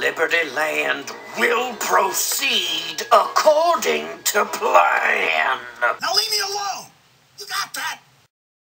Liberty Land will proceed according to plan. Now leave me alone!